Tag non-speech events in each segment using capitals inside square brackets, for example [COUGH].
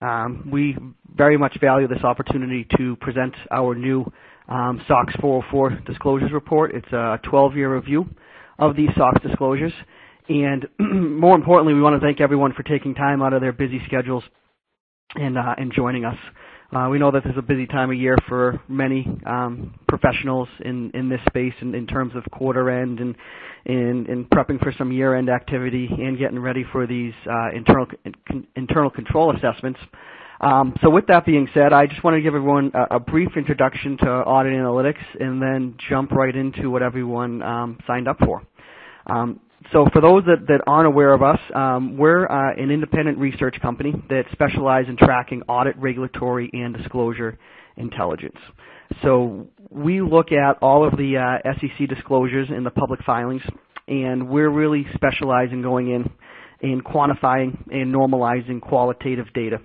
Um, we very much value this opportunity to present our new um, SOX 404 disclosures report. It's a 12-year review of these SOX disclosures. And [CLEARS THROAT] more importantly, we want to thank everyone for taking time out of their busy schedules and, uh, and joining us. Uh, we know that this is a busy time of year for many um, professionals in, in this space in, in terms of quarter end and in, in prepping for some year end activity and getting ready for these uh, internal internal control assessments. Um, so with that being said, I just want to give everyone a, a, brief introduction to audit analytics and then jump right into what everyone um, signed up for. Um, so for those that, that aren't aware of us, um, we're uh, an independent research company that specializes in tracking audit, regulatory, and disclosure intelligence. So we look at all of the uh, SEC disclosures in the public filings, and we're really specializing going in in quantifying and normalizing qualitative data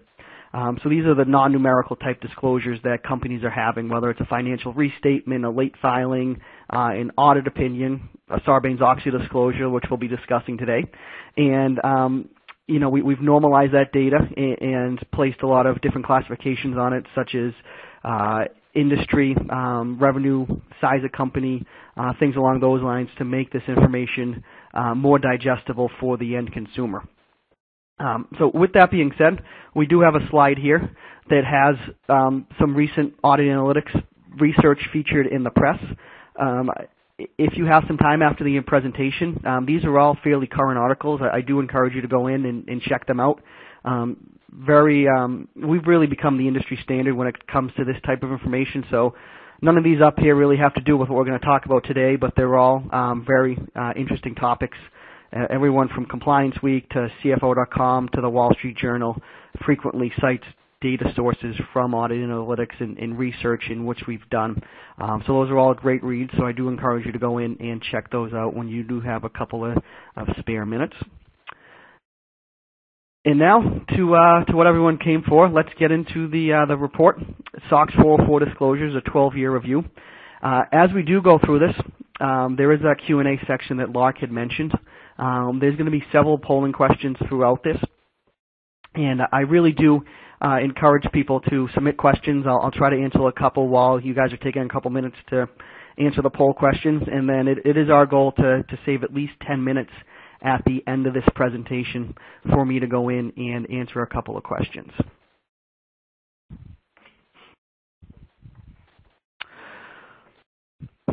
um, so these are the non-numerical type disclosures that companies are having, whether it's a financial restatement, a late filing, uh, an audit opinion, a Sarbanes-Oxley disclosure, which we'll be discussing today. And um, you know, we, have normalized that data and, and, placed a lot of different classifications on it, such as uh, industry, um, revenue, size of company, uh, things along those lines to make this information uh, more digestible for the end consumer. Um, so with that being said, we do have a slide here that has um, some recent audit analytics research featured in the press. Um, if you have some time after the presentation, um, these are all fairly current articles. I, I, do encourage you to go in and, and check them out. Um, very, um, we've really become the industry standard when it comes to this type of information. So none of these up here really have to do with what we're going to talk about today, but they're all very uh, interesting topics everyone from Compliance Week to CFO.com to the Wall Street Journal frequently cites data sources from audit analytics and, and research in which we've done. Um, so those are all great reads, so I do encourage you to go in and check those out when you do have a couple of, of spare minutes. And now to uh, to what everyone came for. Let's get into the uh, the report. SOX 404 disclosures, a 12-year review. Uh, as we do go through this, um, there is a Q&A section that Lark had mentioned. Um, there's going to be several polling questions throughout this, and I really do uh, encourage people to submit questions. I'll, I'll, try to answer a couple while you guys are taking a couple minutes to answer the poll questions, and then it, it is our goal to, to save at least 10 minutes at the end of this presentation for me to go in and answer a couple of questions.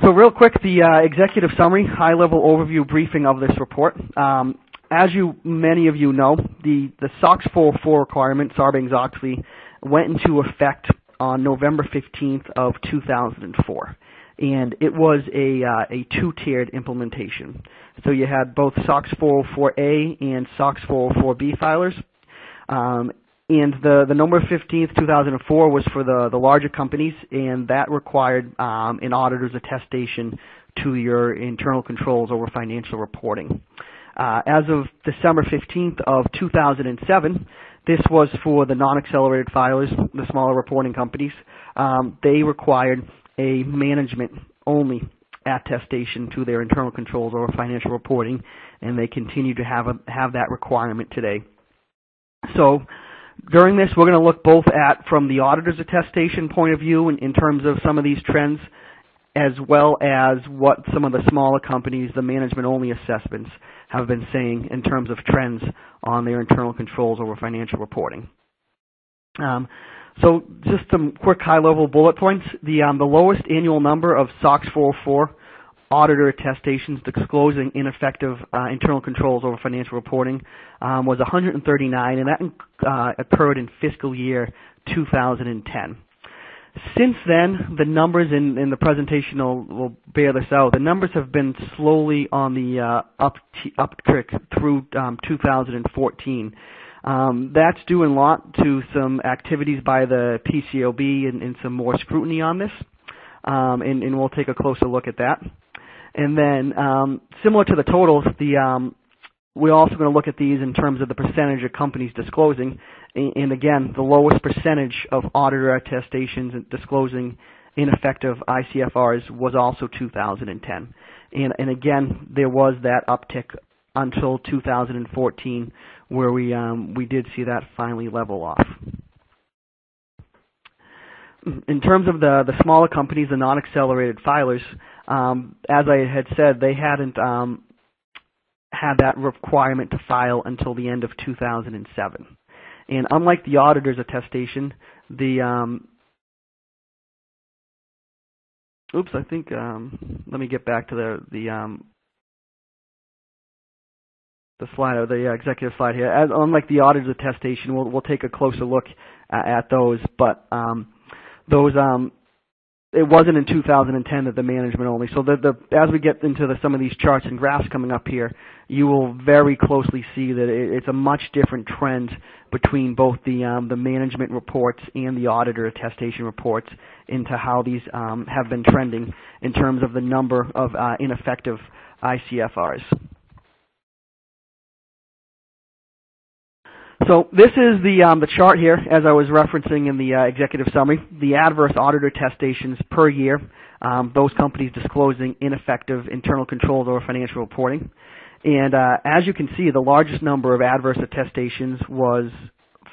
So real quick, the uh, executive summary, high-level overview briefing of this report. Um, as you, many of you know, the, the SOX 404 requirement, Sarbanes-Oxley, went into effect on November 15th of 2004. And it was a, uh, a two-tiered implementation. So you had both SOX 404A and SOX 404B filers. Um, and the, the November 15th, 2004 was for the, the larger companies, and that required um, an auditor's attestation to your internal controls over financial reporting. Uh, as of December 15th of 2007, this was for the non-accelerated filers, the smaller reporting companies. Um, they required a management-only attestation to their internal controls over financial reporting, and they continue to have a, have that requirement today. So during this, we're going to look both at from the auditor's attestation point of view in, in terms of some of these trends, as well as what some of the smaller companies, the management-only assessments, have been saying in terms of trends on their internal controls over financial reporting. Um, so just some quick high-level bullet points. The, um, the lowest annual number of SOX 404 auditor attestations disclosing ineffective uh, internal controls over financial reporting um, was 139, and that uh, occurred in fiscal year 2010. Since then, the numbers in, in the presentation will, will, bear this out. The numbers have been slowly on the uh, up uptick through um, 2014. Um, that's due in lot to some activities by the PCAOB and, and some more scrutiny on this, um, and, and, we'll take a closer look at that. And then, um, similar to the totals, the um, we're also going to look at these in terms of the percentage of companies disclosing. And and again, the lowest percentage of auditor attestations disclosing ineffective ICFRs was also 2010. And, and again, there was that uptick until 2014 where we, um, we did see that finally level off. in terms of the the smaller companies, the non-accelerated filers, um, as I had said, they hadn't um, had that requirement to file until the end of 2007. And unlike the auditor's attestation, the um, oops, I think um, let me get back to the the um, the slide or the uh, executive slide here. As, unlike the auditor's attestation, we'll we'll take a closer look at, at those, but um, those um, it wasn't in 2010 that the management only. So the, the, as we get into the, some of these charts and graphs coming up here, you will very closely see that it, it's a much different trend between both the, um, the management reports and the auditor attestation reports into how these um, have been trending in terms of the number of uh, ineffective ICFRs. So this is the um, the chart here, as I was referencing in the uh, executive summary. The adverse auditor attestations per year. Um, those companies disclosing ineffective internal controls over financial reporting. And uh, as you can see, the largest number of adverse attestations was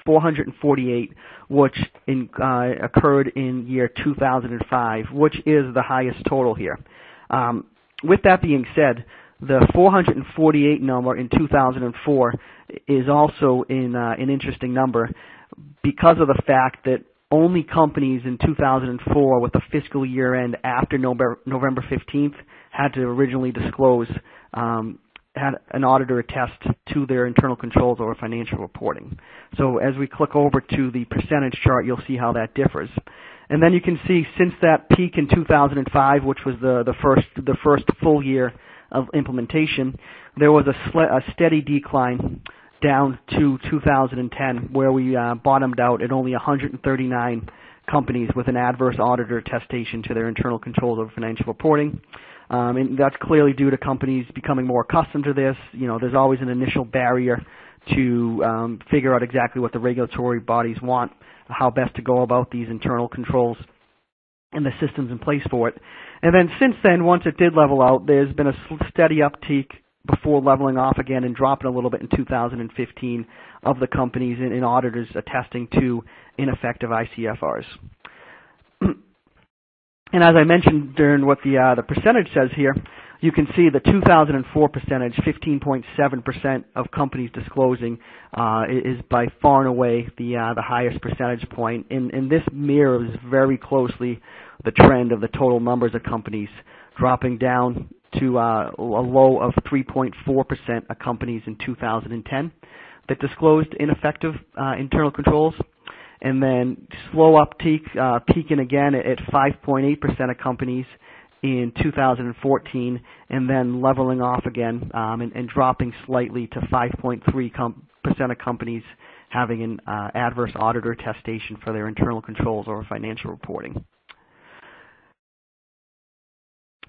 448, which in, uh, occurred in year 2005, which is the highest total here. Um, with that being said, the 448 number in 2004 is also in, uh, an interesting number because of the fact that only companies in 2004 with a fiscal year end after November, November 15th had to originally disclose, um, had an auditor attest to their internal controls over financial reporting. So as we click over to the percentage chart, you'll see how that differs. And then you can see since that peak in 2005, which was the, the first the first full year of implementation, there was a, a steady decline down to 2010, where we uh, bottomed out at only 139 companies with an adverse auditor attestation to their internal controls over financial reporting. Um, and that's clearly due to companies becoming more accustomed to this. You know, there's always an initial barrier to um, figure out exactly what the regulatory bodies want, how best to go about these internal controls, and the systems in place for it. And then since then, once it did level out, there's been a steady uptick before leveling off again and dropping a little bit in 2015 of the companies and, and auditors attesting to ineffective ICFRs. [CLEARS THROAT] and as I mentioned during what the, uh, the percentage says here, you can see the 2004 percentage, 15.7% of companies disclosing, uh, is by far and away the uh, the highest percentage point. And, and this mirrors very closely the trend of the total numbers of companies dropping down to uh, a low of 3.4% of companies in 2010 that disclosed ineffective uh, internal controls, and then slow uptick, uh, peaking again at 5.8% of companies in 2014, and then leveling off again um, and, and, dropping slightly to 5.3% com of companies having an uh, adverse auditor testation for their internal controls over financial reporting.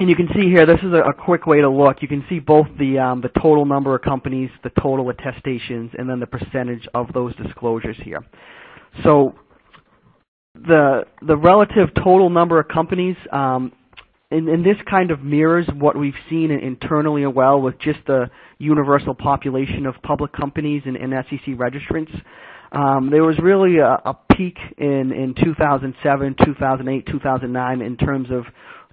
And you can see here, this is a, a, quick way to look. You can see both the, um, the total number of companies, the total attestations, and then the percentage of those disclosures here. So the, the relative total number of companies, um, and, and this kind of mirrors what we've seen internally as well with just the universal population of public companies and, and SEC registrants. Um, there was really a, a peak in, in 2007, 2008, 2009 in terms of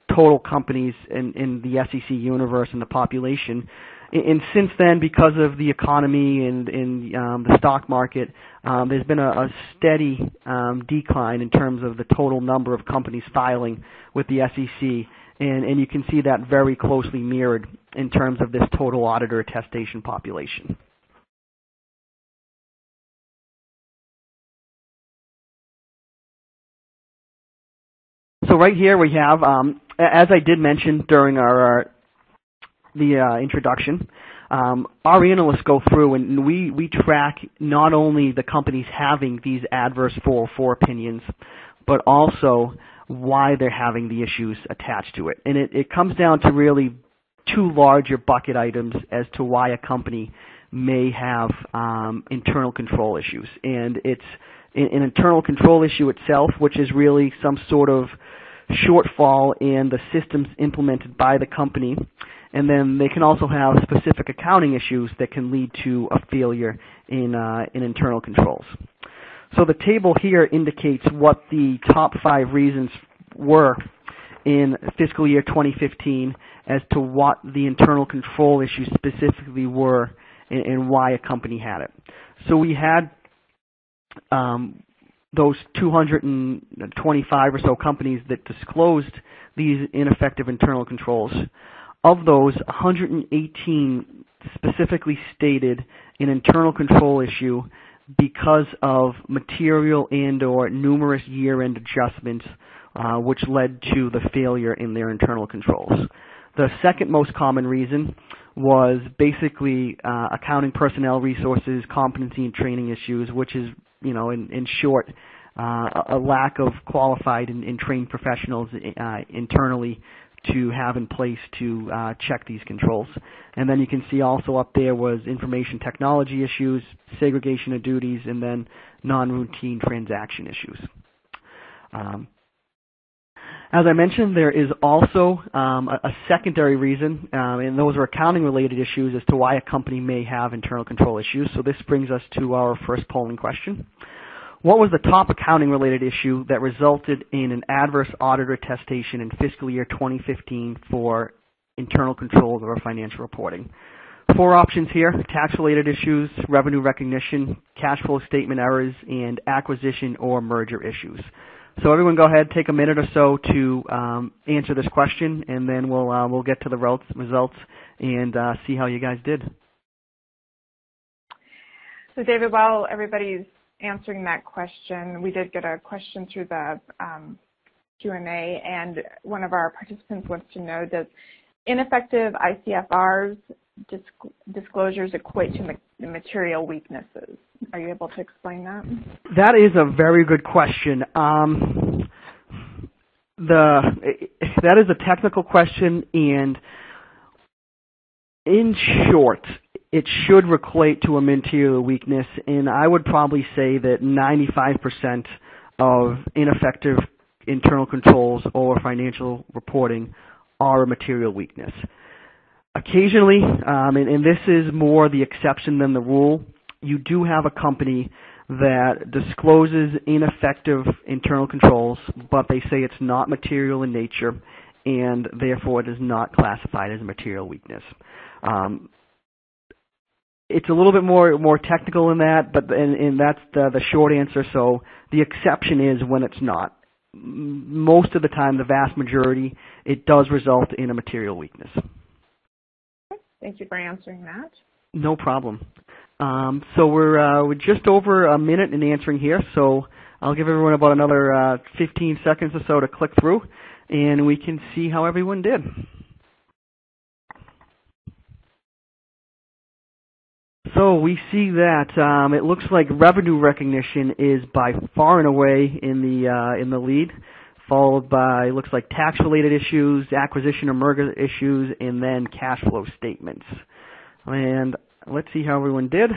total companies in, in the SEC universe and the population. And since then, because of the economy and, and um, the stock market, um, there's been a, a steady um, decline in terms of the total number of companies filing with the SEC. And, and you can see that very closely mirrored in terms of this total auditor attestation population. So right here we have um, as I did mention during our, uh, the uh, introduction, um, our analysts go through and we, we track not only the companies having these adverse 404 opinions, but also why they're having the issues attached to it. And it, it comes down to really two larger bucket items as to why a company may have um, internal control issues. And it's an internal control issue itself, which is really some sort of shortfall in the systems implemented by the company. And then they can also have specific accounting issues that can lead to a failure in, uh, in internal controls. So the table here indicates what the top five reasons were in fiscal year 2015 as to what the internal control issues specifically were and, and why a company had it. So we had um, those 225 or so companies that disclosed these ineffective internal controls. Of those, 118 specifically stated an internal control issue because of material and or numerous year-end adjustments uh, which led to the failure in their internal controls. The second most common reason was basically uh, accounting personnel resources, competency and training issues, which is, you know, in, in short, uh, a lack of qualified and, and trained professionals uh, internally to have in place to uh, check these controls. And then you can see also up there was information technology issues, segregation of duties, and then non-routine transaction issues. Um, as I mentioned, there is also um, a, a, secondary reason, um, and those are accounting-related issues as to why a company may have internal control issues. So this brings us to our first polling question. What was the top accounting related issue that resulted in an adverse auditor attestation in fiscal year 2015 for internal controls our financial reporting? Four options here, tax related issues, revenue recognition, cash flow statement errors, and acquisition or merger issues. So everyone go ahead, take a minute or so to um, answer this question, and then we'll, uh, we'll get to the results and uh, see how you guys did. So David, while everybody's answering that question. We did get a question through the um, Q&A, and one of our participants wants to know, does ineffective ICFRs disc disclosures equate to ma material weaknesses? Are you able to explain that? That is a very good question. Um, the that is a technical question, and in short, it should relate to a material weakness, and I would probably say that 95% of ineffective internal controls or financial reporting are a material weakness. Occasionally, um, and, and this is more the exception than the rule, you do have a company that discloses ineffective internal controls, but they say it's not material in nature, and therefore it is not classified as a material weakness. Um, it's a little bit more more technical than that, but and, and that's the, the short answer. So the exception is when it's not. Most of the time, the vast majority, it does result in a material weakness. Thank you for answering that. No problem. Um, so we're uh, we're just over a minute in answering here. So I'll give everyone about another uh, 15 seconds or so to click through, and we can see how everyone did. So we see that um, it looks like revenue recognition is by far and away in the uh, in the lead, followed by looks like tax-related issues, acquisition or merger issues, and then cash flow statements. And let's see how everyone did.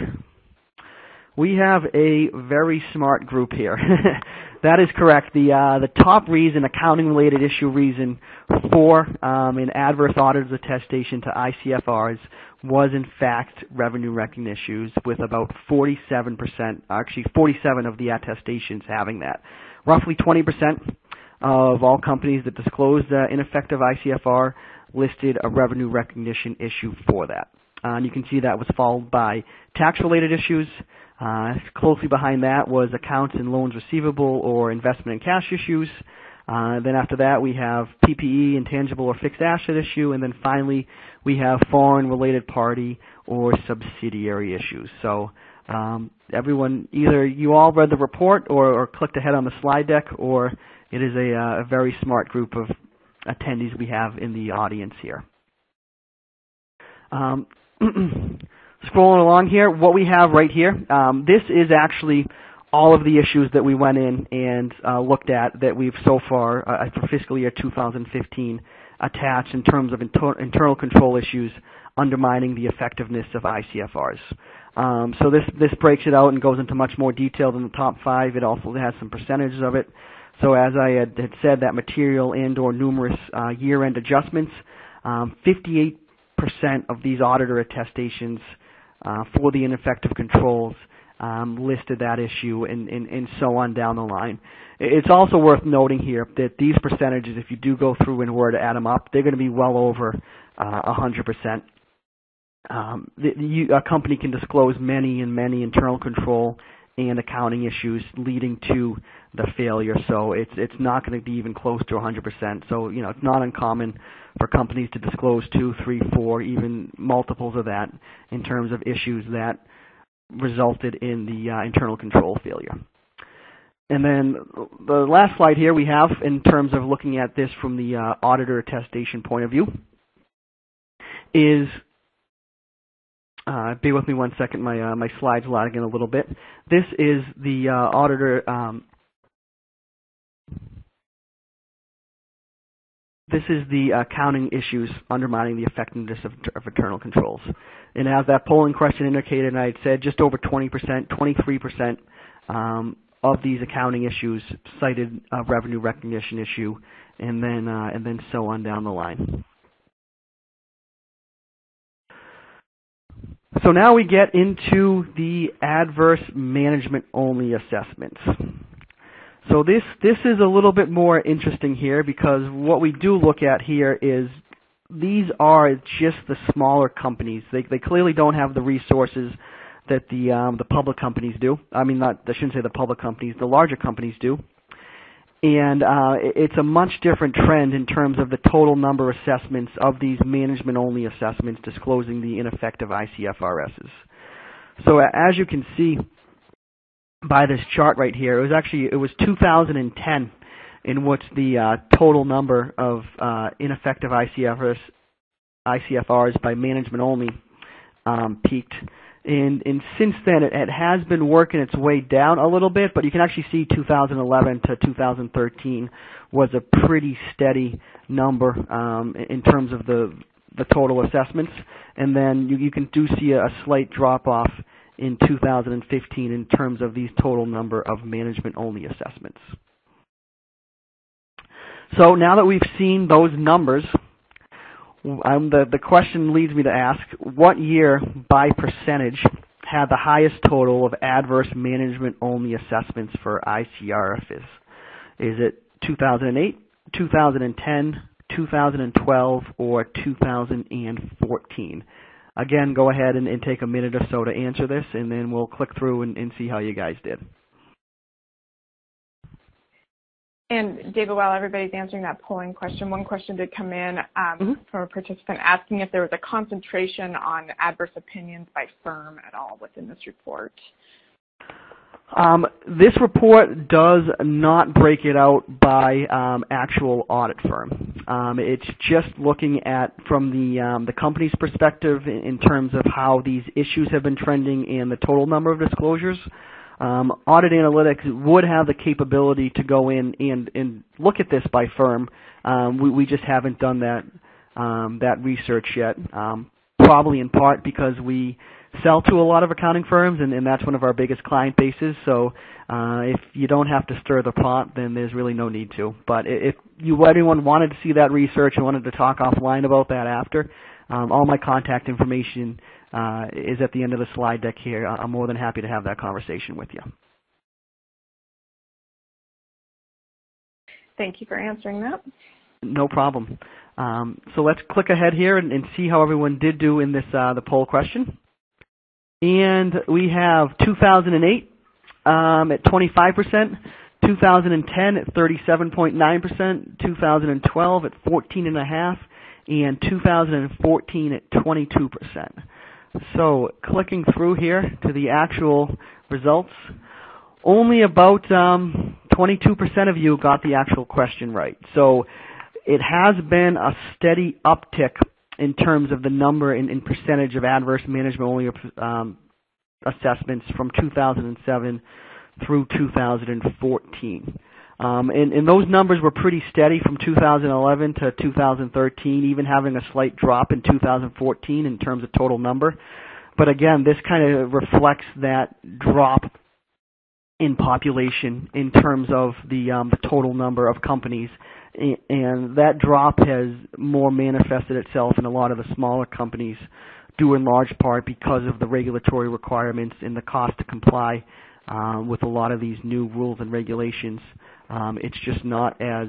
We have a very smart group here. [LAUGHS] that is correct. The uh, the top reason, accounting-related issue reason for um, an adverse auditor's attestation to ICFRs was in fact revenue recognition issues with about 47%, actually 47 of the attestations having that. Roughly 20% of all companies that disclosed uh, ineffective ICFR listed a revenue recognition issue for that. Uh, and you can see that was followed by tax-related issues. Uh, closely behind that was accounts and loans receivable or investment and cash issues. Uh, then after that, we have PPE, intangible or fixed asset issue, and then finally, we have foreign related party or subsidiary issues. So um, everyone, either you all read the report or, or, clicked ahead on the slide deck, or it is a, uh, a very smart group of attendees we have in the audience here. Um, [CLEARS THROAT] scrolling along here, what we have right here, um, this is actually all of the issues that we went in and uh, looked at that we've so far uh, for fiscal year 2015 attached in terms of inter internal control issues undermining the effectiveness of ICFRs. Um, so this this breaks it out and goes into much more detail than the top five. It also has some percentages of it. So as I had, had said, that material and or numerous uh, year-end adjustments, 58% um, of these auditor attestations uh, for the ineffective controls um, listed that issue, and, and, and so on down the line. It's also worth noting here that these percentages, if you do go through and were to add them up, they're going to be well over uh, 100%. Um, the, you, a company can disclose many and many internal control and accounting issues leading to the failure. So it's it's not going to be even close to 100%. So you know it's not uncommon for companies to disclose two, three, four, even multiples of that in terms of issues that resulted in the uh, internal control failure. And then the last slide here we have in terms of looking at this from the uh, auditor attestation point of view is uh, bear with me one second. My uh, my slides lagging a little bit. This is the uh, auditor. Um, this is the accounting issues undermining the effectiveness of, of, internal controls. And as that polling question indicated, I had said just over 20%, 23% um, of these accounting issues cited a revenue recognition issue, and then uh, and then so on down the line. So now we get into the adverse management only assessments. So this, this is a little bit more interesting here because what we do look at here is these are just the smaller companies. They, they clearly don't have the resources that the, um, the public companies do. I mean, not, I shouldn't say the public companies, the larger companies do and uh, it's a much different trend in terms of the total number of assessments of these management-only assessments disclosing the ineffective ICFRSs. So as you can see by this chart right here, it was actually it was 2010 in which the uh, total number of uh, ineffective ICFRS, ICFRs by management only um, peaked. And, and since then it, it has been working its way down a little bit, but you can actually see 2011 to 2013 was a pretty steady number um, in terms of the the total assessments, and then you, you can do see a, a slight drop off in 2015 in terms of these total number of management only assessments. So now that we've seen those numbers, um, the, the question leads me to ask, what year by percentage had the highest total of adverse management-only assessments for ICRFs? Is it 2008, 2010, 2012, or 2014? Again, go ahead and, and, take a minute or so to answer this, and then we'll click through and, and see how you guys did. And David, while everybody's answering that polling question, one question did come in um, mm-hmm. from a participant asking if there was a concentration on adverse opinions by firm at all within this report. Um, this report does not break it out by um, actual audit firm. Um, it's just looking at from the um, the company's perspective in, in terms of how these issues have been trending and the total number of disclosures. Um, Audit Analytics would have the capability to go in and, and look at this by firm. Um, we, we, just haven't done that that research yet. Probably in part because we sell to a lot of accounting firms, and, and that's one of our biggest client bases. So uh, if you don't have to stir the pot, then there's really no need to. But if you anyone wanted to see that research and wanted to talk offline about that after, um, all my contact information uh, is at the end of the slide deck here. I'm more than happy to have that conversation with you. Thank you for answering that. No problem. Um, so let's click ahead here and, and, see how everyone did do in this uh, the poll question. And we have 2008 um, at 25%, 2010 at 37.9%, 2012 at 14.5, and 2014 at 22%. So clicking through here to the actual results, only about 22% um, of you got the actual question right. So it has been a steady uptick in terms of the number in percentage of adverse management only um, assessments from 2007 through 2014. Um, and, and, those numbers were pretty steady from 2011 to 2013, even having a slight drop in 2014 in terms of total number. But again, this kind of reflects that drop in population in terms of the, um, the total number of companies. And that drop has more manifested itself in a lot of the smaller companies due in large part because of the regulatory requirements and the cost to comply um, with a lot of these new rules and regulations. Um, it's just not as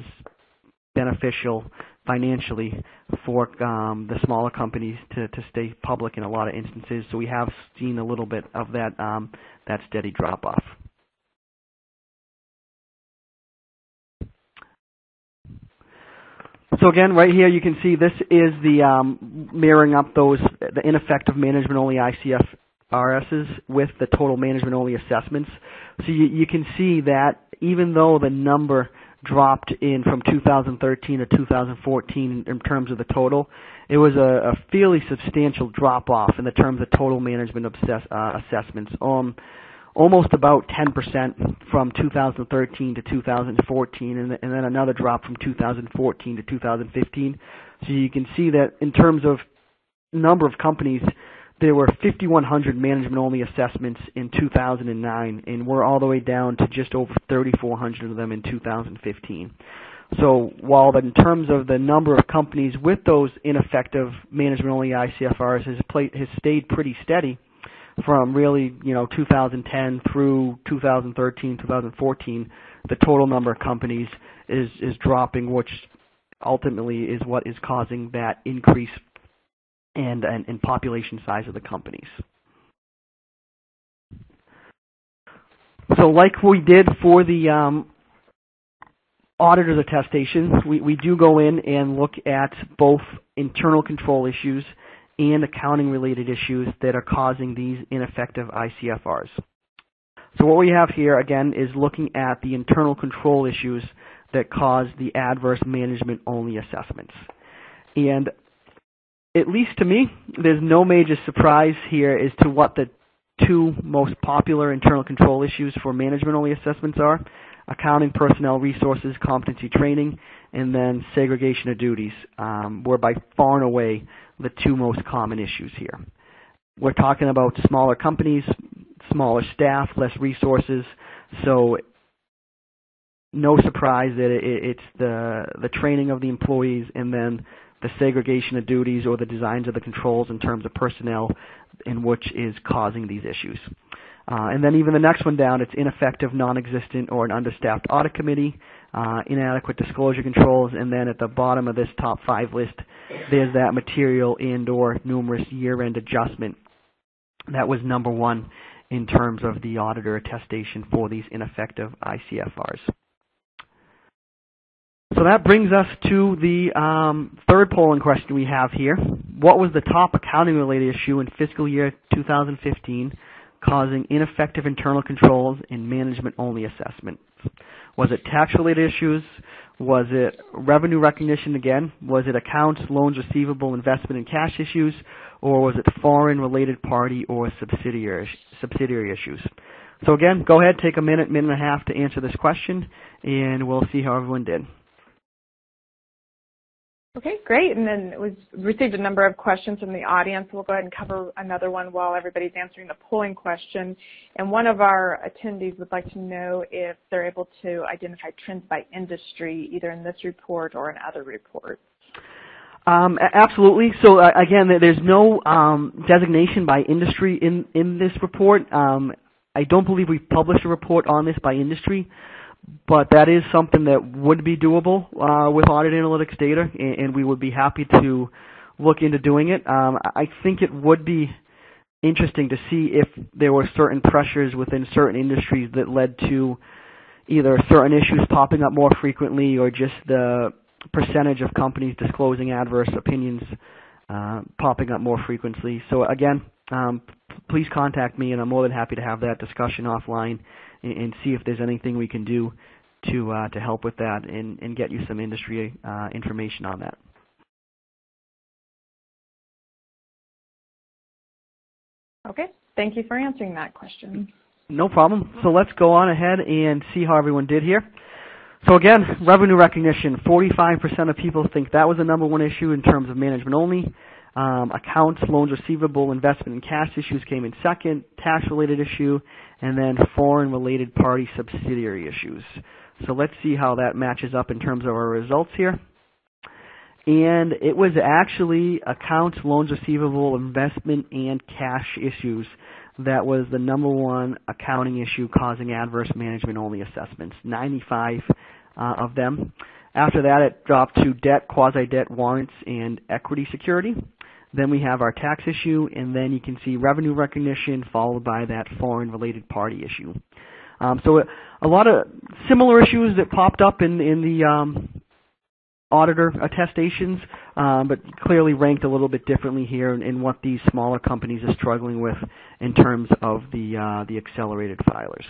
beneficial financially for um, the smaller companies to, to stay public in a lot of instances. So we have seen a little bit of that um, that steady drop off. So again, right here you can see this is the um, mirroring up those the ineffective management only ICFRSs with the total management only assessments. So you, you can see that even though the number dropped in from 2013 to 2014 in terms of the total, it was a, a fairly substantial drop off in the terms of total management obsess, uh, assessments. Um, almost about 10% from 2013 to 2014, and, and then another drop from 2014 to 2015. So you can see that in terms of number of companies, there were 5,100 management-only assessments in 2009, and we're all the way down to just over 3,400 of them in 2015. So while in terms of the number of companies with those ineffective management-only ICFRs has, played, has stayed pretty steady, from really, you know, 2010 through 2013, 2014, the total number of companies is, is dropping, which ultimately is what is causing that increase and, and, and population size of the companies. So like we did for the um, auditor's attestation, we, we do go in and look at both internal control issues and accounting related issues that are causing these ineffective ICFRs. So what we have here again is looking at the internal control issues that cause the adverse management only assessments. And at least to me, there's no major surprise here as to what the two most popular internal control issues for management only assessments are. Accounting, personnel resources, competency training, and then segregation of duties um, were by far and away the two most common issues here. We're talking about smaller companies, smaller staff, less resources, so no surprise that it's the, the training of the employees and then the segregation of duties or the designs of the controls in terms of personnel in which is causing these issues. Uh, and then even the next one down, it's ineffective, non-existent, or an understaffed audit committee, uh, inadequate disclosure controls, and then at the bottom of this top five list, there's that material and or numerous year-end adjustment. That was number one in terms of the auditor attestation for these ineffective ICFRs. So that brings us to the um, third polling question we have here. What was the top accounting related issue in fiscal year 2015 causing ineffective internal controls and management only assessments? Was it tax related issues? Was it revenue recognition again? Was it accounts, loans receivable, investment and cash issues? Or was it foreign related party or subsidiary, subsidiary issues? So again, go ahead, take a minute, minute and a half to answer this question, and we'll see how everyone did. Okay, great. And then we've received a number of questions from the audience. We'll go ahead and cover another one while everybody's answering the polling question. And one of our attendees would like to know if they're able to identify trends by industry, either in this report or in other reports. Um, absolutely. So uh, again, there's no um, designation by industry in, in this report. Um, I don't believe we've published a report on this by industry but that is something that would be doable uh, with audit analytics data, and, and, we would be happy to look into doing it. Um, I think it would be interesting to see if there were certain pressures within certain industries that led to either certain issues popping up more frequently or just the percentage of companies disclosing adverse opinions uh, popping up more frequently. So again, um, please contact me, and I'm more than happy to have that discussion offline and, and see if there's anything we can do to uh, to help with that and, and get you some industry uh, information on that. Okay, thank you for answering that question. No problem. So let's go on ahead and see how everyone did here. So again, revenue recognition, 45% of people think that was the number one issue in terms of management only. Um, accounts, loans receivable, investment, and cash issues came in second, tax-related issue, and then foreign-related party subsidiary issues. So let's see how that matches up in terms of our results here. and it was actually accounts, loans receivable, investment, and cash issues that was the number one accounting issue causing adverse management only assessments, 95 uh, of them. After that, it dropped to debt, quasi-debt, warrants, and equity security. Then we have our tax issue, and then you can see revenue recognition followed by that foreign related party issue. Um, so a, lot of similar issues that popped up in, in the um, auditor attestations, um, but clearly ranked a little bit differently here in, in, what these smaller companies are struggling with in terms of the, uh, the accelerated filers.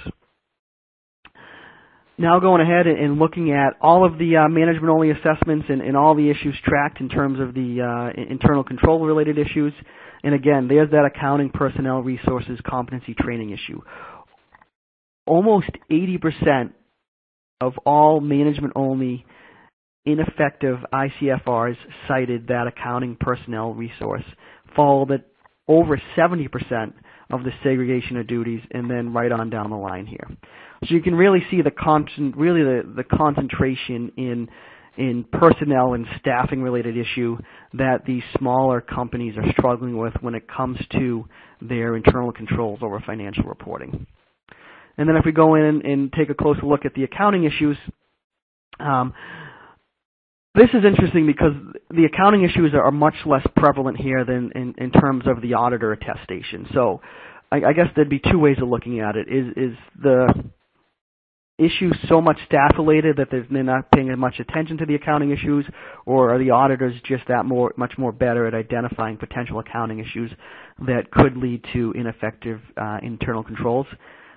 Now going ahead and looking at all of the uh, management-only assessments and, and, all the issues tracked in terms of the uh, internal control-related issues. And again, there's that accounting, personnel, resources, competency training issue. Almost 80% of all management-only ineffective ICFRs cited that accounting personnel resource, followed at over 70% of the segregation of duties, and then right on down the line here. So you can really see the con really the, the concentration in in personnel and staffing related issue that these smaller companies are struggling with when it comes to their internal controls over financial reporting. And then if we go in and take a closer look at the accounting issues, um, this is interesting because the accounting issues are much less prevalent here than in, in terms of the auditor attestation. So I, I, guess there'd be two ways of looking at it. Is, is the issue so much staff related that they're not paying as much attention to the accounting issues, or are the auditors just that more, much more better at identifying potential accounting issues that could lead to ineffective uh, internal controls?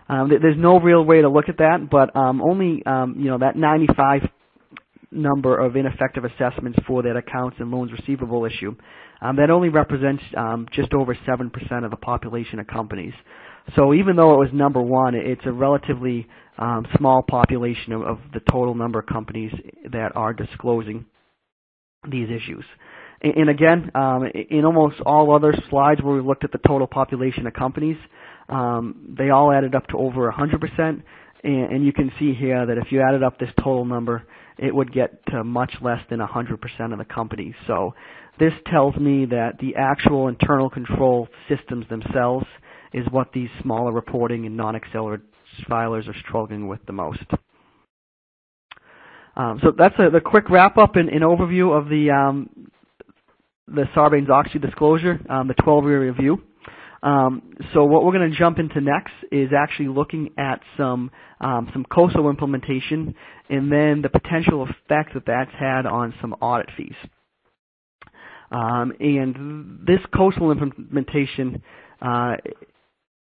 Um, there's no real way to look at that, but um, only um, you know that 95 number of ineffective assessments for that accounts and loans receivable issue. Um, that only represents um, just over 7% of the population of companies. So even though it was number one, it's a relatively um, small population of, of, the total number of companies that are disclosing these issues. And, and again, um, in almost all other slides where we looked at the total population of companies, um, they all added up to over 100%. And, and you can see here that if you added up this total number, it would get to much less than 100% of the companies. So this tells me that the actual internal control systems themselves is what these smaller reporting and non-accelerated filers are struggling with the most. Um, so that's a, the quick wrap-up and, and, overview of the um, the Sarbanes-Oxley disclosure, um, the 12-year review. Um, so what we're going to jump into next is actually looking at some um, some COSO implementation and then the potential effect that that's had on some audit fees. Um, and this COSO implementation uh,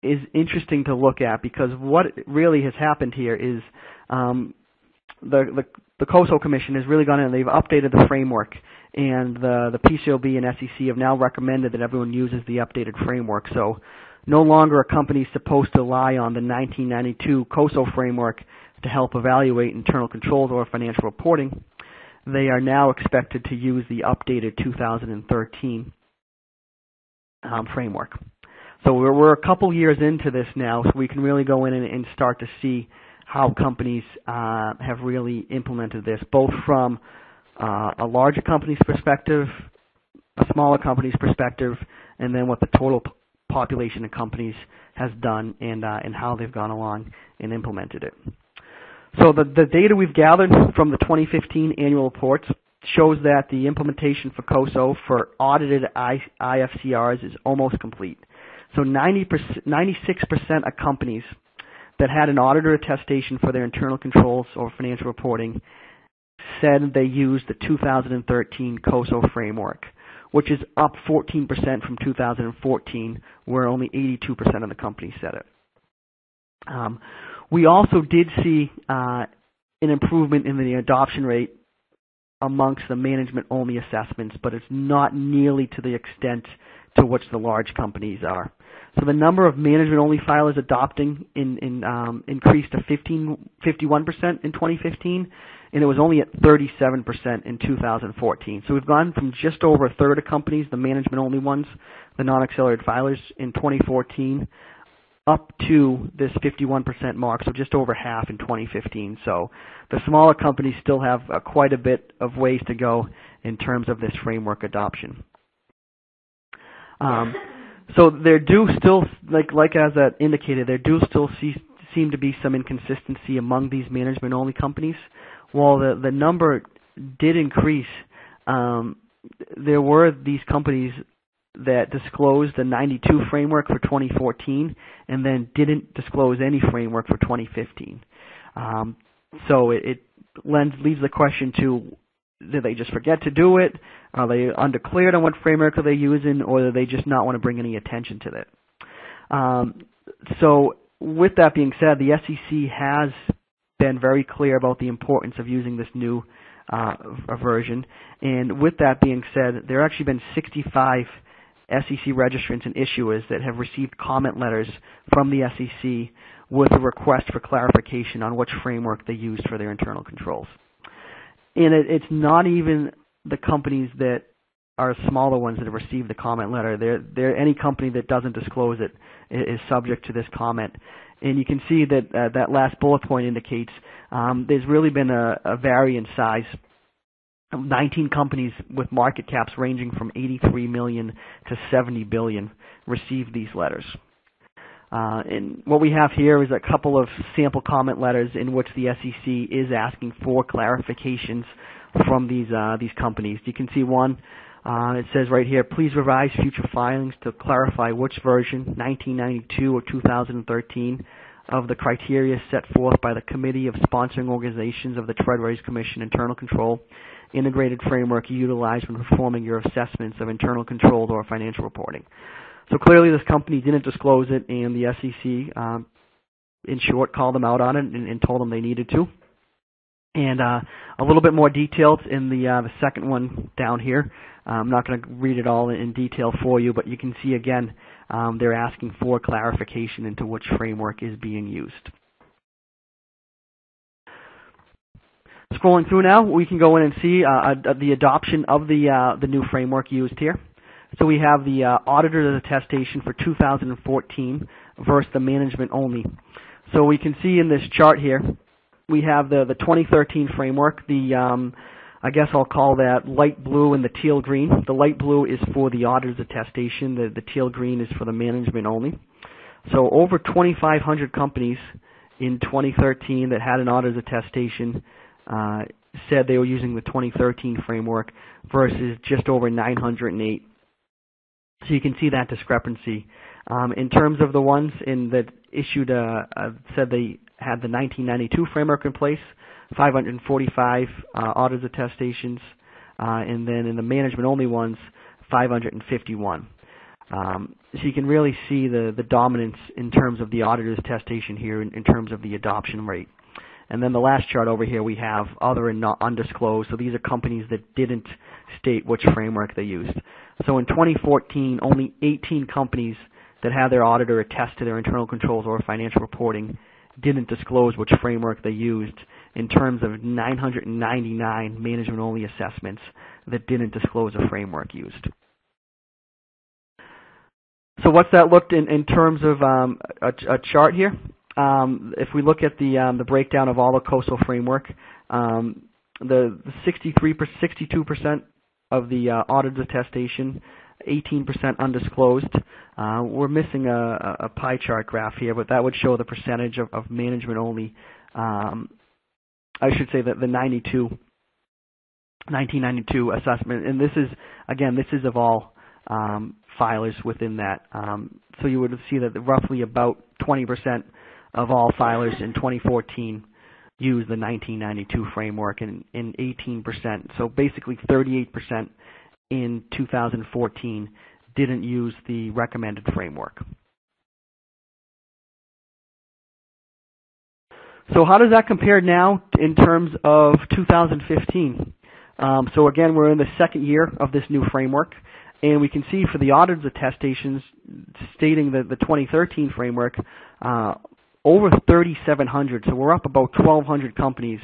is interesting to look at because what really has happened here is um, the, the the COSO Commission has really gone in and they've updated the framework and the, the PCAOB and SEC have now recommended that everyone uses the updated framework. So no longer are companies supposed to rely on the 1992 COSO framework to help evaluate internal controls or financial reporting. They are now expected to use the updated 2013 um, framework. So we're, we're a couple years into this now, so we can really go in and, and start to see how companies uh, have really implemented this, both from uh, a larger company's perspective, a smaller company's perspective, and then what the total population of companies has done and, uh, and how they've gone along and implemented it. So the, the data we've gathered from the 2015 annual reports shows that the implementation for COSO for audited I, IFCRs is almost complete. So 90%, 96% of companies that had an auditor attestation for their internal controls or financial reporting said they used the 2013 COSO framework, which is up 14% from 2014, where only 82% of the companies said it. Um, we also did see uh, an improvement in the adoption rate amongst the management-only assessments, but it's not nearly to the extent to which the large companies are. So the number of management-only filers adopting in, in, um, increased to 15, 51% in 2015, and it was only at 37% in 2014. So we've gone from just over a third of companies, the management-only ones, the non-accelerated filers in 2014, up to this 51% mark, so just over half in 2015. So the smaller companies still have uh, quite a bit of ways to go in terms of this framework adoption. Um, [LAUGHS] so there do still, like like as that indicated, there do still see, seem to be some inconsistency among these management-only companies. While the the number did increase, um, there were these companies that disclosed the 92 framework for 2014 and then didn't disclose any framework for 2015. Um, so it, it lends, leaves the question to did they just forget to do it? Are they undeclared on what framework are they using, or do they just not want to bring any attention to it? Um, so with that being said, the SEC has been very clear about the importance of using this new uh, version. And with that being said, there have actually been 65 SEC registrants and issuers that have received comment letters from the SEC with a request for clarification on which framework they used for their internal controls. And it, it's not even the companies that are smaller ones that have received the comment letter. They're, they're, any company that doesn't disclose it is subject to this comment. And you can see that uh, that last bullet point indicates um, there's really been a, a in size 19 companies with market caps ranging from 83 million to 70 billion received these letters. Uh, and what we have here is a couple of sample comment letters in which the SEC is asking for clarifications from these uh, these companies. You can see one. Uh, it says right here, please revise future filings to clarify which version, 1992 or 2013, of the criteria set forth by the Committee of Sponsoring Organizations of the Treadway Commission Internal Control integrated framework you utilize when performing your assessments of internal control or financial reporting. So clearly this company didn't disclose it, and the SEC, um, in short, called them out on it and, and told them they needed to. And uh, a little bit more details in the uh, the second one down here. Uh, I'm not going to read it all in detail for you, but you can see again um, they're asking for clarification into which framework is being used. Scrolling through now, we can go in and see uh, the adoption of the uh, the new framework used here. So we have the uh, attestation for 2014 versus the management only. So we can see in this chart here, we have the, the 2013 framework. The um, I guess I'll call that light blue and the teal green. The light blue is for the auditor's attestation. The, the teal green is for the management only. So over 2,500 companies in 2013 that had an auditor's attestation uh, said they were using the 2013 framework versus just over 908 so you can see that discrepancy. Um, in terms of the ones in that issued a, a, said they had the 1992 framework in place, 545 uh, attestations, uh, and then in the management-only ones, 551. Um, so you can really see the, the dominance in terms of the auditor's attestation here in, in, terms of the adoption rate. And then the last chart over here we have other and not undisclosed. So these are companies that didn't state which framework they used. So in 2014, only 18 companies that had their auditor attest to their internal controls or financial reporting didn't disclose which framework they used in terms of 999 management-only assessments that didn't disclose a framework used. So what's that looked in, in terms of um, a, a, chart here? Um, if we look at the, um, the breakdown of all the COSO framework, um, the 63 62% of the uh, audit attestation, 18% undisclosed. Uh, we're missing a, a, pie chart graph here, but that would show the percentage of, of management only. Um, I should say that the 92, 1992 assessment, and this is again, this is of all um, filers within that. Um, so you would see that roughly about 20% of all filers in 2014 used the 1992 framework and, and 18%. So basically 38% in 2014 didn't use the recommended framework. So how does that compare now in terms of 2015? Um, so again, we're in the second year of this new framework, and we can see for the auditors attestations stating that the 2013 framework, uh, over 3,700, so we're up about 1,200 companies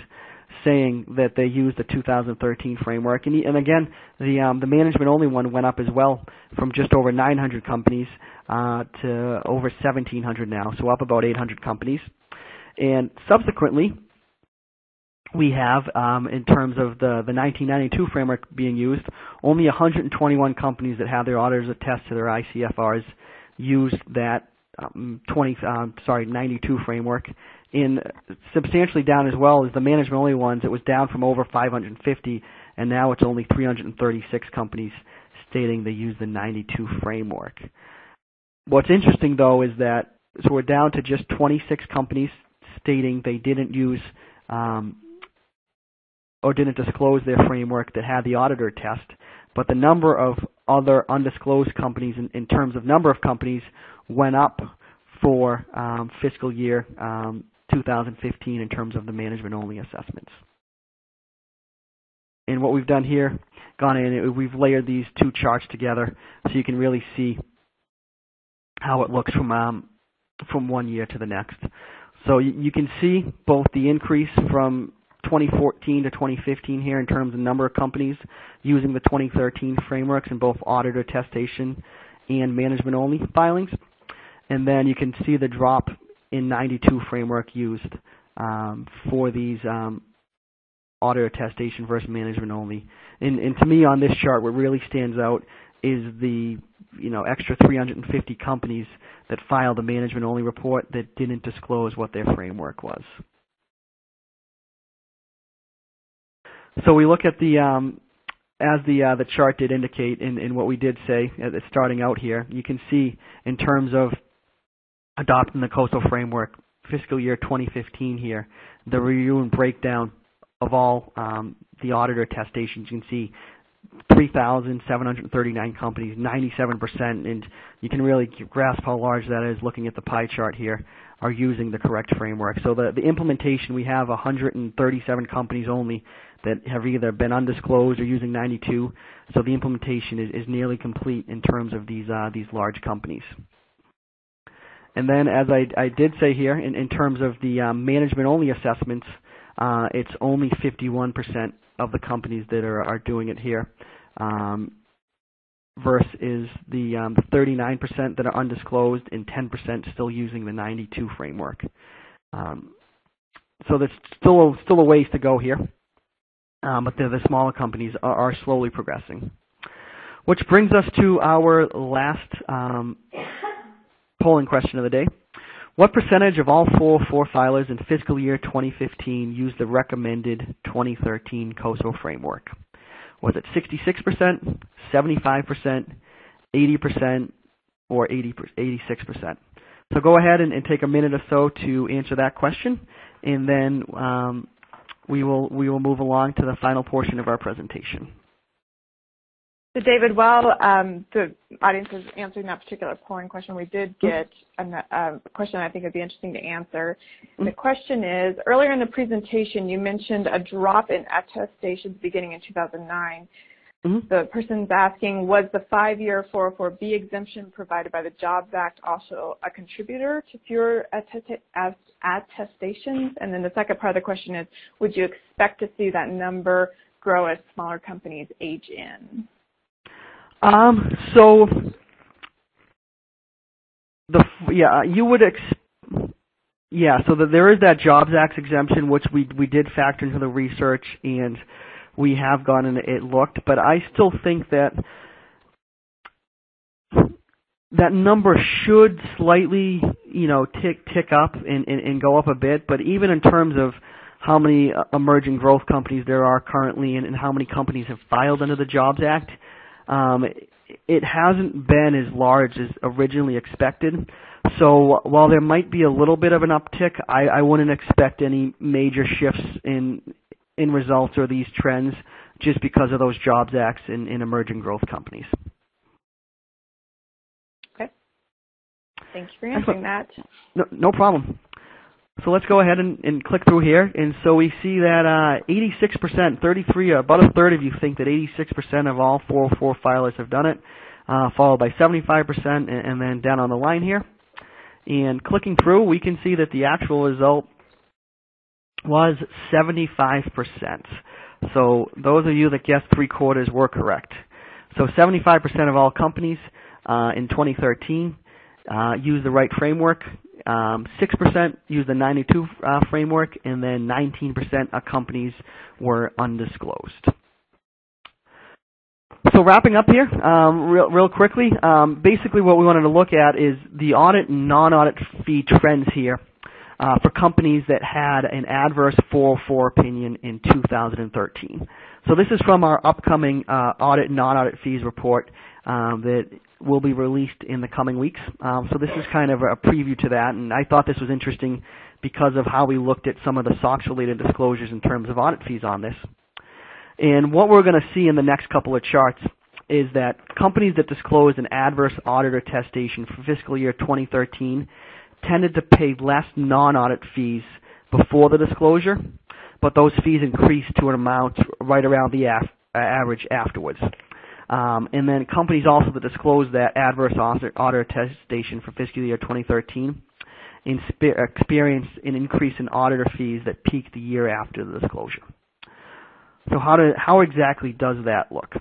saying that they use the 2013 framework. And, and again, the um, the management only one went up as well from just over 900 companies uh, to over 1,700 now, so up about 800 companies. And subsequently, we have, um, in terms of the, the 1992 framework being used, only 121 companies that have their auditors attest to their ICFRs used that um, 20, um, sorry, 92 framework. In substantially down as well as the management only ones, it was down from over 550, and now it's only 336 companies stating they use the 92 framework. What's interesting though is that so we're down to just 26 companies stating they didn't use um, or didn't disclose their framework that had the auditor test, but the number of other undisclosed companies in, in terms of number of companies went up for um, fiscal year um, 2015 in terms of the management only assessments. And what we've done here, gone in, we've layered these two charts together so you can really see how it looks from um, from one year to the next. So you, can see both the increase from 2014 to 2015 here in terms of number of companies using the 2013 frameworks in both auditor attestation and management only filings. And then you can see the drop in 92 framework used um, for these um, auditor attestation versus management only. And, and to me on this chart what really stands out is the you know extra 350 companies that filed a management only report that didn't disclose what their framework was. So we look at the um, as the uh, the chart did indicate in, in what we did say at starting out here, you can see in terms of adopting the COSO framework, fiscal year 2015 here, the review and breakdown of all um, the auditor attestations. You can see 3,739 companies, 97%, and you can really grasp how large that is looking at the pie chart here, are using the correct framework. So the, the implementation, we have 137 companies only that have either been undisclosed or using 92. So the implementation is, is nearly complete in terms of these, uh, these large companies. And then as I, I did say here, in, in terms of the um, management-only assessments, uh, it's only 51% of the companies that are, are doing it here. Um, versus the um, 39% that are undisclosed and 10% still using the 92 framework. Um, so there's still a, still a ways to go here, um, but the, the smaller companies are, are, slowly progressing. Which brings us to our last um, polling question of the day. What percentage of all 404 filers in fiscal year 2015 used the recommended 2013 COSO framework? Was it 66%, 75%, 80%, or 80, 86%? So go ahead and, and, take a minute or so to answer that question, and then um, we will we will move along to the final portion of our presentation. So David, while um, the audience is answering that particular polling question, we did mm-hmm. get a, a question I think would be interesting to answer. Mm-hmm. The question is, earlier in the presentation you mentioned a drop in attestations beginning in 2009. Mm-hmm. The person's asking, was the five-year 404B exemption provided by the Jobs Act also a contributor to fewer attestations? And then the second part of the question is, would you expect to see that number grow as smaller companies age in? Um, so the yeah, you would ex yeah, so the, there is that Jobs Act exemption, which we we did factor into the research, and we have gone and it looked, but I still think that that number should slightly, you know, tick tick up and, and, and go up a bit. But even in terms of how many uh, emerging growth companies there are currently and, and how many companies have filed under the Jobs Act, um, it hasn't been as large as originally expected. So while there might be a little bit of an uptick, I, I wouldn't expect any major shifts in in results or these trends just because of those jobs acts in, in emerging growth companies. Okay. Thank you for answering that. No, no problem. So let's go ahead and, and, click through here. And so we see that uh, 86%, 33, about a third of you think that 86% of all 404 filers have done it, uh, followed by 75%, and, and, then down on the line here. And clicking through, we can see that the actual result was 75%. So those of you that guessed three quarters were correct. So 75% of all companies uh, in 2013 uh, use the right framework. Um, 6% use the 92 uh, framework, and then 19% of companies were undisclosed. So wrapping up here, um, real, real quickly, um, basically what we wanted to look at is the audit and non-audit fee trends here uh, for companies that had an adverse 404 opinion in 2013. So this is from our upcoming uh, audit and non-audit fees report um, that will be released in the coming weeks. Um, so this is kind of a preview to that, and I thought this was interesting because of how we looked at some of the SOX-related disclosures in terms of audit fees on this. And what we're going to see in the next couple of charts is that companies that disclosed an adverse audit or attestation for fiscal year 2013 tended to pay less non-audit fees before the disclosure, but those fees increased to an amount right around the af average afterwards. Um, and then companies also that disclosed that adverse audit, audit attestation for fiscal year 2013 experienced an increase in auditor fees that peaked the year after the disclosure. So how, do, how exactly does that look?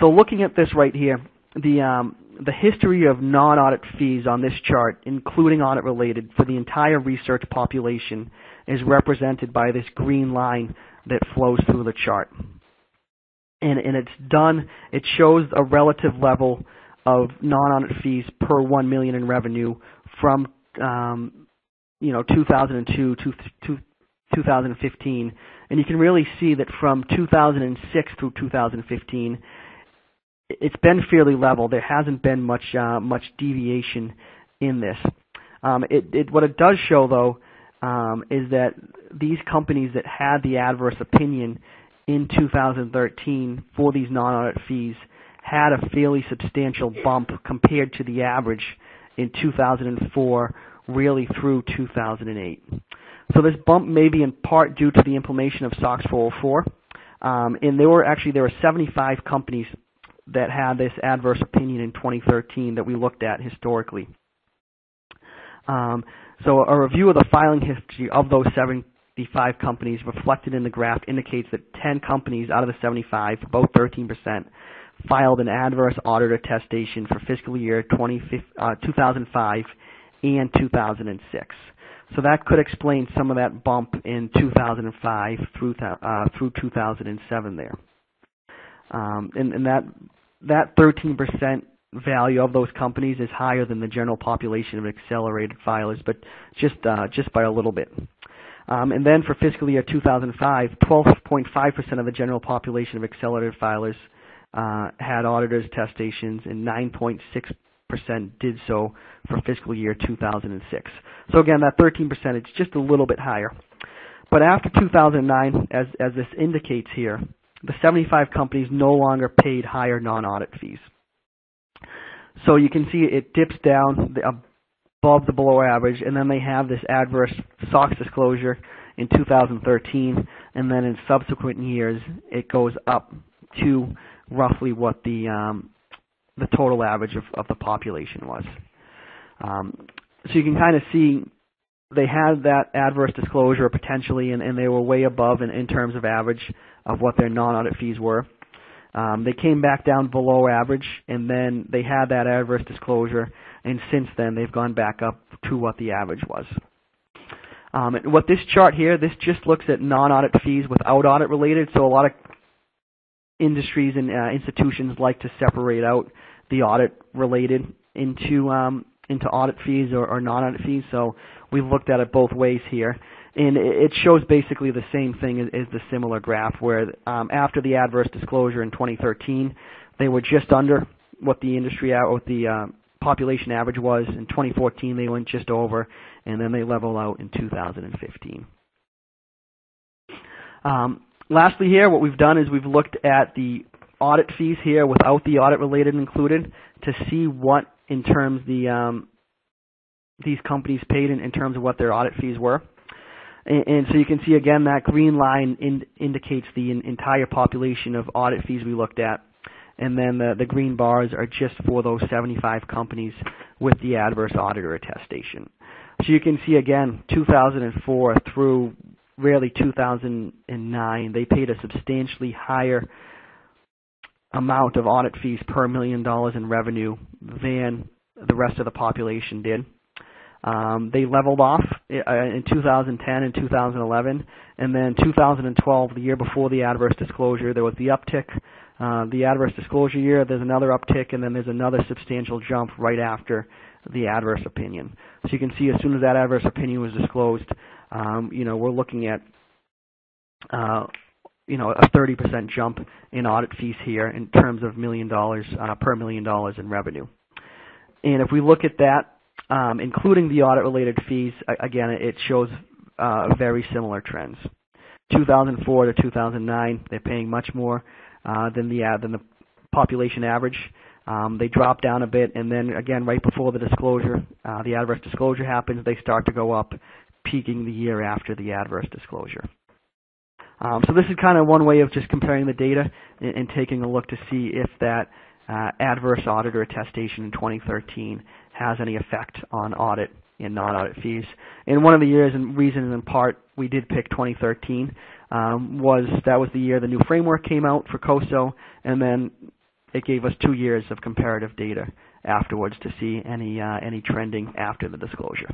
So looking at this right here, the, um, the history of non-audit fees on this chart, including audit-related, for the entire research population is represented by this green line that flows through the chart. And, and it's done, it shows a relative level of non-audit fees per 1 million in revenue from um, you know 2002 to, to 2015 and you can really see that from 2006 through 2015 it's been fairly level. There hasn't been much uh, much deviation in this. Um, it, it, what it does show, though, um, is that these companies that had the adverse opinion in 2013 for these non-audit fees had a fairly substantial bump compared to the average in 2004, really through 2008. So this bump may be in part due to the implementation of SOX 404. Um, and there were actually there were 75 companies that had this adverse opinion in 2013 that we looked at historically. Um, so a review of the filing history of those 75 companies reflected in the graph indicates that 10 companies out of the 75, about 13%, filed an adverse audit attestation for fiscal year 20, uh, 2005 and 2006. So that could explain some of that bump in 2005 through uh, through 2007 there. Um, and, and that that 13% value of those companies is higher than the general population of accelerated filers, but just uh, just by a little bit. Um, and then for fiscal year 2005, 12.5% of the general population of accelerated filers uh, had auditors attestations, and 9.6% did so for fiscal year 2006. So again, that 13% is just a little bit higher. But after 2009, as, as this indicates here, the 75 companies no longer paid higher non-audit fees. So you can see it dips down above the below average, and then they have this adverse SOX disclosure in 2013, and then in subsequent years it goes up to roughly what the um, the total average of, of the population was. Um, so you can kind of see they had that adverse disclosure potentially, and, and they were way above in, in terms of average of what their non-audit fees were. Um, they came back down below average, and then they had that adverse disclosure, and since then they've gone back up to what the average was. Um, what this chart here, this just looks at non-audit fees without audit related, so a lot of industries and uh, institutions like to separate out the audit related into um, into audit fees or, or non-audit fees. So we've looked at it both ways here. And it shows basically the same thing as, the similar graph where um, after the adverse disclosure in 2013, they were just under what the industry, what the uh, population average was. In 2014, they went just over, and then they level out in 2015. Um, lastly here, what we've done is we've looked at the audit fees here without the audit related included to see what in terms the um, these companies paid in, in terms of what their audit fees were. And, so you can see again that green line in, indicates the in, entire population of audit fees we looked at. And then the, the green bars are just for those 75 companies with the adverse auditor attestation. So you can see again, 2004 through really 2009, they paid a substantially higher amount of audit fees per million dollars in revenue than the rest of the population did. Um, they leveled off uh, in 2010 and 2011, and then 2012, the year before the adverse disclosure, there was the uptick. Uh, the adverse disclosure year, there's another uptick, and then there's another substantial jump right after the adverse opinion. So you can see as soon as that adverse opinion was disclosed, um, you know, we're looking at uh, you know, a 30% jump in audit fees here in terms of million dollars uh, per million dollars in revenue. And if we look at that, um, including the audit-related fees, again, it shows uh, very similar trends. 2004 to 2009, they're paying much more uh, than the uh, than the population average. Um, they drop down a bit, and then again, right before the disclosure, uh, the adverse disclosure happens, they start to go up, peaking the year after the adverse disclosure. Um, so this is kind of one way of just comparing the data and, and taking a look to see if that uh, adverse audit or attestation in 2013 has any effect on audit and non-audit fees. And one of the years and reasons in part we did pick 2013 um, was that was the year the new framework came out for COSO, and then it gave us two years of comparative data afterwards to see any uh, any trending after the disclosure.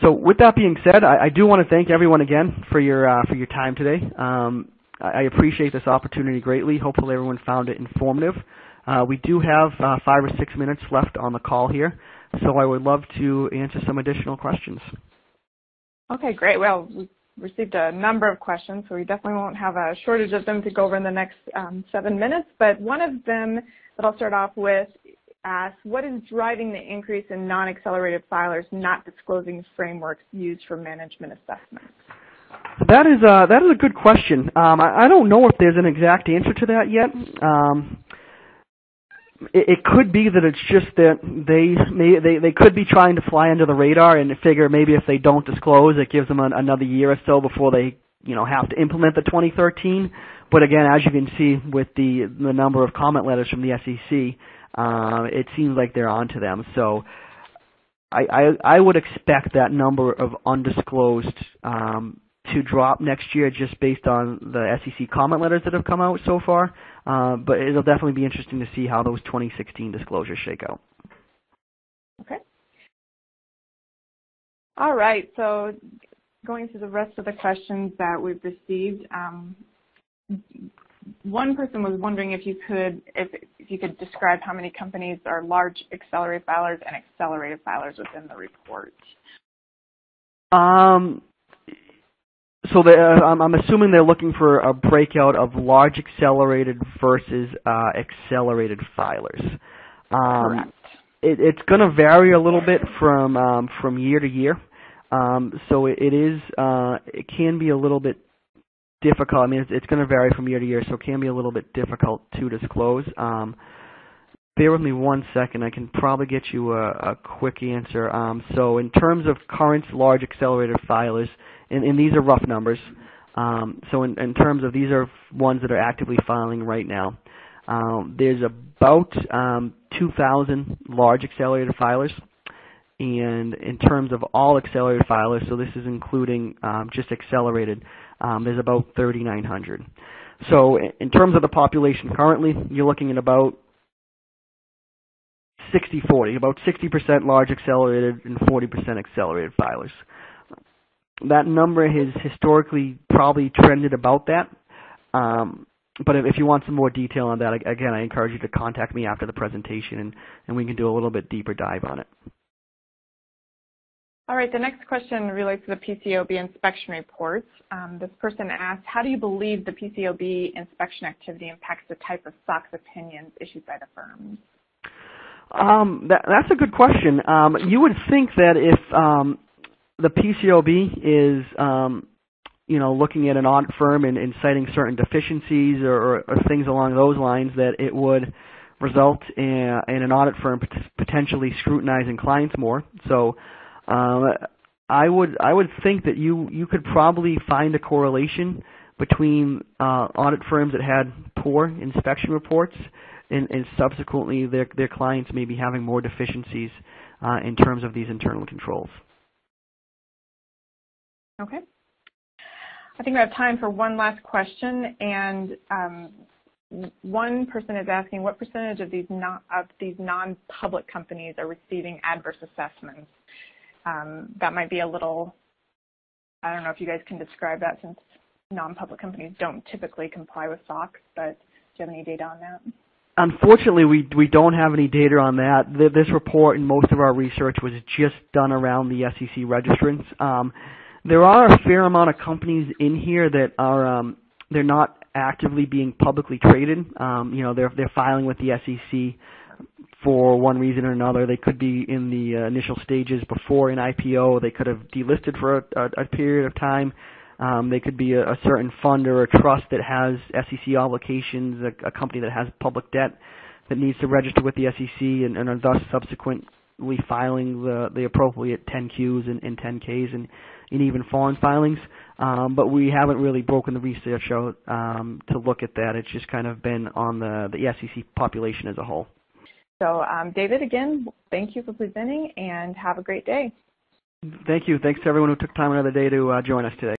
So with that being said, I, I do want to thank everyone again for your uh, for your time today. Um, I, I appreciate this opportunity greatly. Hopefully everyone found it informative. Uh, we do have uh, five or six minutes left on the call here, so I would love to answer some additional questions. Okay, great. Well, we received a number of questions, so we definitely won't have a shortage of them to go over in the next um, seven minutes. But one of them that I'll start off with asks, what is driving the increase in non-accelerated filers not disclosing frameworks used for management assessments? That is a, that is a good question. Um, I, I, don't know if there's an exact answer to that yet. Um, it, it, could be that it's just that they, may, they they could be trying to fly under the radar and figure maybe if they don't disclose, it gives them an, another year or so before they you know have to implement the 2013. But again, as you can see with the the number of comment letters from the SEC, uh, it seems like they're onto them. So I, I, I would expect that number of undisclosed um, to drop next year just based on the SEC comment letters that have come out so far. Uh, but it'll definitely be interesting to see how those 2016 disclosures shake out. Okay. All right. So going through the rest of the questions that we've received, um, one person was wondering if you could if, if you could describe how many companies are large accelerated filers and accelerated filers within the report. Um, so the, uh, I'm assuming they're looking for a breakout of large accelerated versus uh, accelerated filers. Um, Correct. It, it's going to vary a little bit from um, from year to year. Um, so it, it is uh, it can be a little bit difficult. I mean, it's, it's going to vary from year to year, so it can be a little bit difficult to disclose. Um, bear with me one second. I can probably get you a, a quick answer. Um, so in terms of current large accelerated filers, and, and these are rough numbers. Um, so in, in, terms of these are ones that are actively filing right now. Um, there's about um, 2,000 large accelerated filers. And in terms of all accelerated filers, so this is including um, just accelerated, um, there's about 3,900. So in terms of the population currently, you're looking at about 60-40, about 60% large accelerated and 40% accelerated filers. That number has historically probably trended about that. Um, but if, if, you want some more detail on that, again, I encourage you to contact me after the presentation, and, and we can do a little bit deeper dive on it. All right, the next question relates to the PCAOB inspection reports. Um, this person asked, how do you believe the PCAOB inspection activity impacts the type of SOX opinions issued by the firms? Um, that, that's a good question. Um, you would think that if um, the PCAOB is, um, you know, looking at an audit firm and, and citing certain deficiencies or, or, things along those lines, that it would result in, in an audit firm potentially scrutinizing clients more. So um, I would I would think that you you could probably find a correlation between uh, audit firms that had poor inspection reports and, and subsequently their their clients may be having more deficiencies uh, in terms of these internal controls. Okay. I think we have time for one last question, and um, one person is asking what percentage of these non of these non-public companies are receiving adverse assessments. Um, that might be a little. I don't know if you guys can describe that since non-public companies don't typically comply with SOX, but do you have any data on that? Unfortunately, we we don't have any data on that. This report and most of our research was just done around the SEC registrants. Um, there are a fair amount of companies in here that are um, they're not actively being publicly traded. Um, you know, they're they're filing with the SEC for one reason or another. They could be in the uh, initial stages before an IPO. They could have delisted for a, a, a period of time. Um, they could be a, a certain fund or a trust that has SEC obligations, a, a company that has public debt that needs to register with the SEC and, and thus subsequently filing the, the appropriate 10Qs and, and 10Ks and, and even foreign filings. Um, but we haven't really broken the research out um, to look at that. It's just kind of been on the, the SEC population as a whole. So, um, David, again, thank you for presenting and have a great day. Thank you. Thanks to everyone who took time another day to uh, join us today.